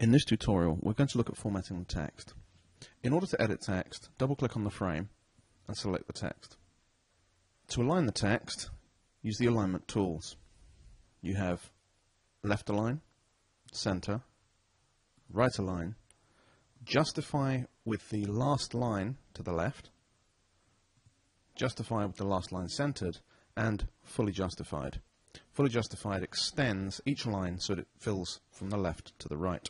In this tutorial, we're going to look at formatting the text. In order to edit text, double-click on the frame and select the text. To align the text, use the alignment tools. You have left align, center, right align, justify with the last line to the left, justify with the last line centered, and fully justified. Fully justified extends each line so that it fills from the left to the right.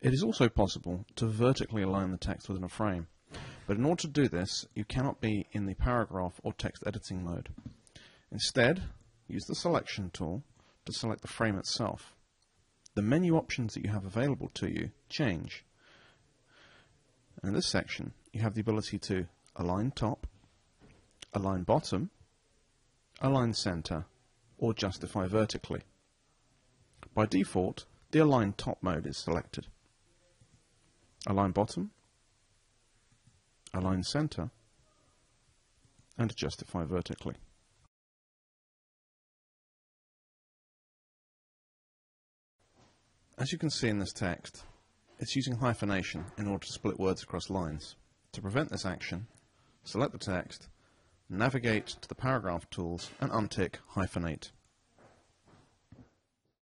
It is also possible to vertically align the text within a frame, but in order to do this, you cannot be in the paragraph or text editing mode. Instead, use the selection tool to select the frame itself. The menu options that you have available to you change. in this section, you have the ability to align top, align bottom, align center, or justify vertically. By default, the align top mode is selected. Align bottom, align center, and justify vertically. As you can see in this text, it's using hyphenation in order to split words across lines. To prevent this action, select the text, navigate to the paragraph tools and untick hyphenate.